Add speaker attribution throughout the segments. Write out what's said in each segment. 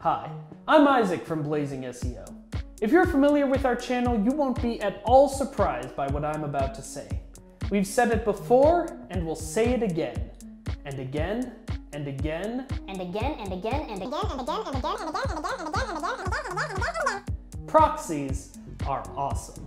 Speaker 1: Hi, I'm Isaac from Blazing SEO. If you're familiar with our channel, you won't be at all surprised by what I'm about to say. We've said it before, and we'll say it again, and again, and again,
Speaker 2: and again and again and again and again and again and again and again and again and again and again and again. and again, and again.
Speaker 1: proxies are awesome.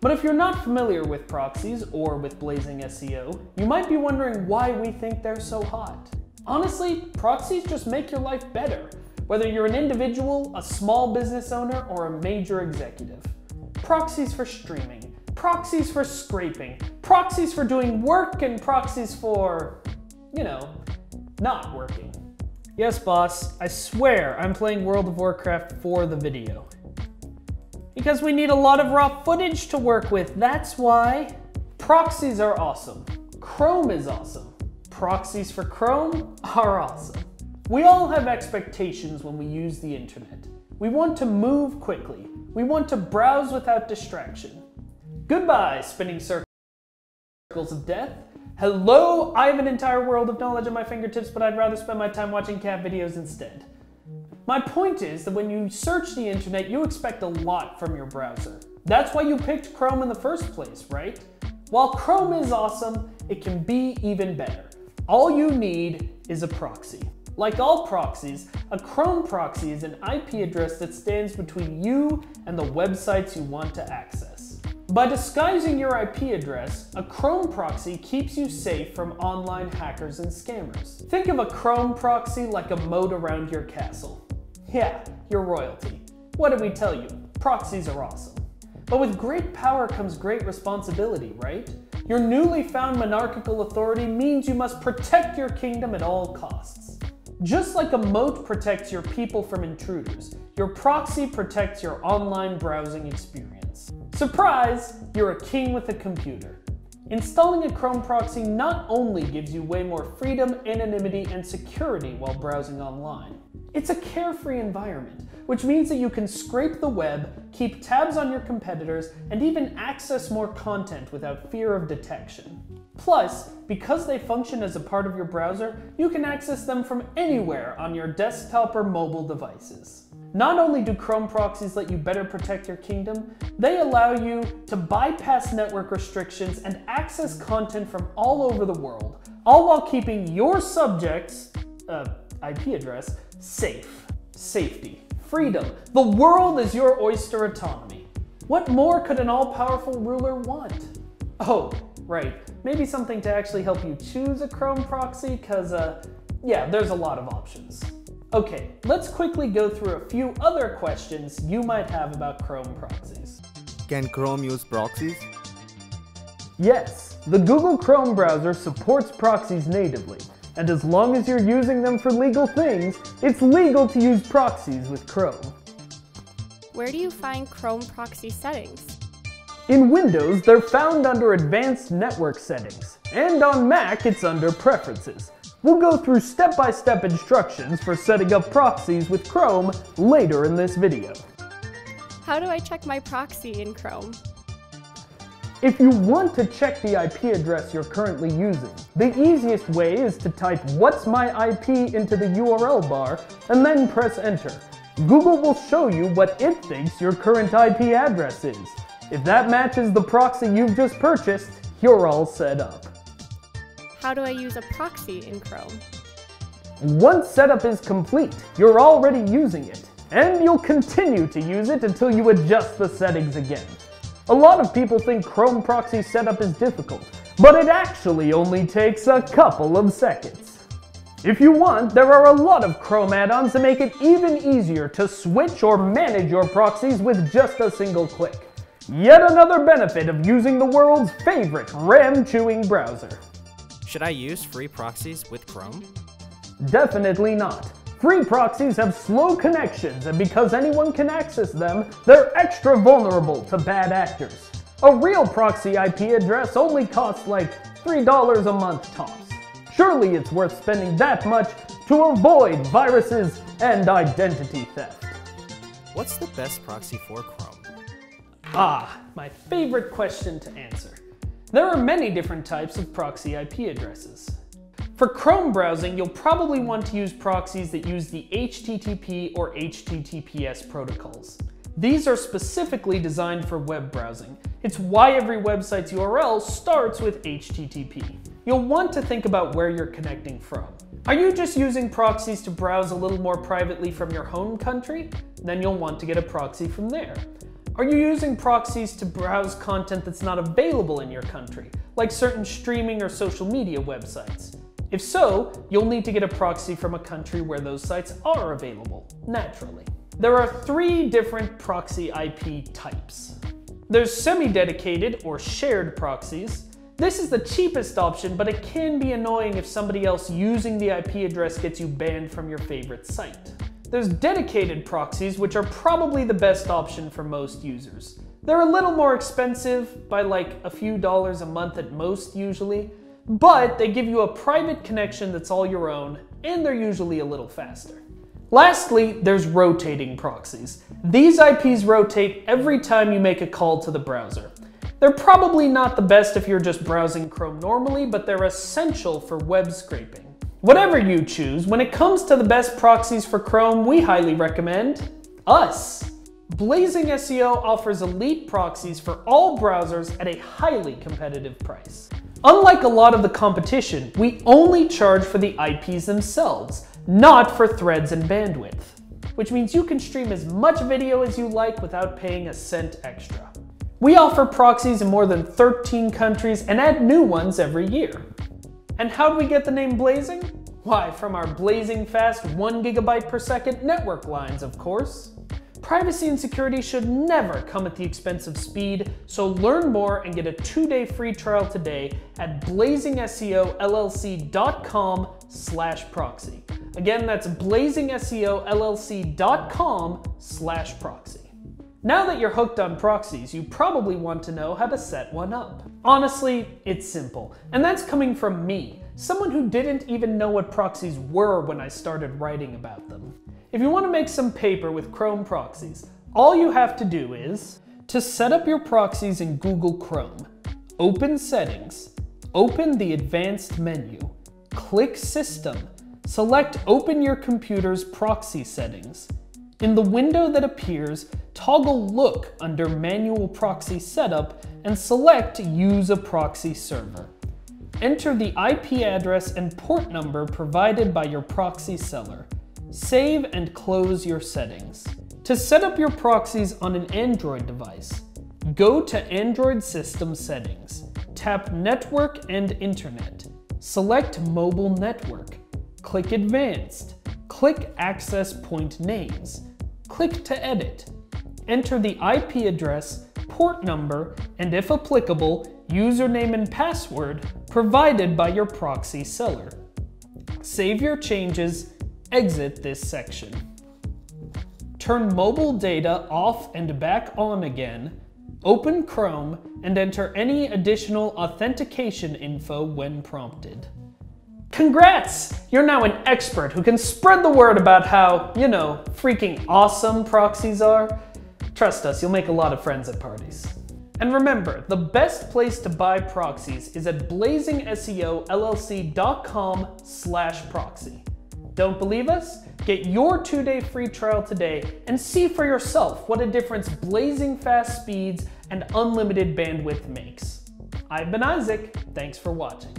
Speaker 1: But if you're not familiar with proxies or with Blazing SEO, you might be wondering why we think they're so hot. Honestly, proxies just make your life better, whether you're an individual, a small business owner, or a major executive. Proxies for streaming, proxies for scraping, proxies for doing work, and proxies for, you know, not working. Yes, boss, I swear I'm playing World of Warcraft for the video. Because we need a lot of raw footage to work with, that's why. Proxies are awesome. Chrome is awesome. Proxies for Chrome are awesome. We all have expectations when we use the internet. We want to move quickly. We want to browse without distraction. Goodbye, spinning circles of death. Hello, I have an entire world of knowledge at my fingertips, but I'd rather spend my time watching cat videos instead. My point is that when you search the internet, you expect a lot from your browser. That's why you picked Chrome in the first place, right? While Chrome is awesome, it can be even better. All you need is a proxy. Like all proxies, a Chrome proxy is an IP address that stands between you and the websites you want to access. By disguising your IP address, a Chrome proxy keeps you safe from online hackers and scammers. Think of a Chrome proxy like a moat around your castle. Yeah, you're royalty. What did we tell you? Proxies are awesome. But with great power comes great responsibility, right? Your newly found monarchical authority means you must protect your kingdom at all costs. Just like a moat protects your people from intruders, your proxy protects your online browsing experience. Surprise! You're a king with a computer. Installing a Chrome proxy not only gives you way more freedom, anonymity, and security while browsing online, it's a carefree environment, which means that you can scrape the web, keep tabs on your competitors, and even access more content without fear of detection. Plus, because they function as a part of your browser, you can access them from anywhere on your desktop or mobile devices. Not only do Chrome proxies let you better protect your kingdom, they allow you to bypass network restrictions and access content from all over the world, all while keeping your subjects, uh, IP address, safe. Safety. Freedom. The world is your oyster autonomy. What more could an all-powerful ruler want? Oh, right. Maybe something to actually help you choose a Chrome proxy, because, uh, yeah, there's a lot of options. Okay, let's quickly go through a few other questions you might have about Chrome proxies.
Speaker 3: Can Chrome use proxies?
Speaker 1: Yes, the Google Chrome browser supports proxies natively, and as long as you're using them for legal things, it's legal to use proxies with Chrome.
Speaker 4: Where do you find Chrome proxy settings?
Speaker 1: In Windows, they're found under Advanced Network Settings, and on Mac, it's under Preferences. We'll go through step-by-step instructions for setting up proxies with Chrome later in this video.
Speaker 4: How do I check my proxy in Chrome?
Speaker 1: If you want to check the IP address you're currently using, the easiest way is to type what's my IP into the URL bar and then press enter. Google will show you what it thinks your current IP address is. If that matches the proxy you've just purchased, you're all set up.
Speaker 4: How do I use a proxy in Chrome?
Speaker 1: Once setup is complete, you're already using it, and you'll continue to use it until you adjust the settings again. A lot of people think Chrome proxy setup is difficult, but it actually only takes a couple of seconds. If you want, there are a lot of Chrome add-ons that make it even easier to switch or manage your proxies with just a single click. Yet another benefit of using the world's favorite RAM-chewing browser.
Speaker 5: Should I use free proxies with Chrome?
Speaker 1: Definitely not. Free proxies have slow connections, and because anyone can access them, they're extra vulnerable to bad actors. A real proxy IP address only costs like $3 a month tops. Surely it's worth spending that much to avoid viruses and identity theft.
Speaker 5: What's the best proxy for Chrome?
Speaker 1: Ah, my favorite question to answer. There are many different types of proxy IP addresses. For Chrome browsing, you'll probably want to use proxies that use the HTTP or HTTPS protocols. These are specifically designed for web browsing. It's why every website's URL starts with HTTP. You'll want to think about where you're connecting from. Are you just using proxies to browse a little more privately from your home country? Then you'll want to get a proxy from there. Are you using proxies to browse content that's not available in your country, like certain streaming or social media websites? If so, you'll need to get a proxy from a country where those sites are available, naturally. There are three different proxy IP types. There's semi-dedicated or shared proxies. This is the cheapest option, but it can be annoying if somebody else using the IP address gets you banned from your favorite site. There's dedicated proxies, which are probably the best option for most users. They're a little more expensive, by like a few dollars a month at most usually, but they give you a private connection that's all your own, and they're usually a little faster. Lastly, there's rotating proxies. These IPs rotate every time you make a call to the browser. They're probably not the best if you're just browsing Chrome normally, but they're essential for web scraping. Whatever you choose, when it comes to the best proxies for Chrome, we highly recommend us. Blazing SEO offers elite proxies for all browsers at a highly competitive price. Unlike a lot of the competition, we only charge for the IPs themselves, not for threads and bandwidth, which means you can stream as much video as you like without paying a cent extra. We offer proxies in more than 13 countries and add new ones every year. And how do we get the name Blazing? Why, from our blazing fast 1 gigabyte per second network lines, of course. Privacy and security should never come at the expense of speed, so learn more and get a two-day free trial today at blazingseollc.com slash proxy. Again, that's blazingseollc.com slash proxy. Now that you're hooked on proxies, you probably want to know how to set one up. Honestly, it's simple, and that's coming from me, someone who didn't even know what proxies were when I started writing about them. If you want to make some paper with Chrome proxies, all you have to do is to set up your proxies in Google Chrome, open Settings, open the Advanced menu, click System, select Open your computer's proxy settings. In the window that appears, toggle Look under Manual Proxy Setup and select Use a Proxy Server. Enter the IP address and port number provided by your proxy seller. Save and close your settings. To set up your proxies on an Android device, go to Android System Settings. Tap Network and Internet. Select Mobile Network. Click Advanced. Click Access Point Names. Click to edit. Enter the IP address, port number, and if applicable, username and password provided by your proxy seller. Save your changes, exit this section. Turn mobile data off and back on again, open Chrome, and enter any additional authentication info when prompted. Congrats! You're now an expert who can spread the word about how, you know, freaking awesome proxies are. Trust us, you'll make a lot of friends at parties. And remember, the best place to buy proxies is at blazingseollc.com slash proxy. Don't believe us? Get your two-day free trial today and see for yourself what a difference blazing fast speeds and unlimited bandwidth makes. I've been Isaac, thanks for watching.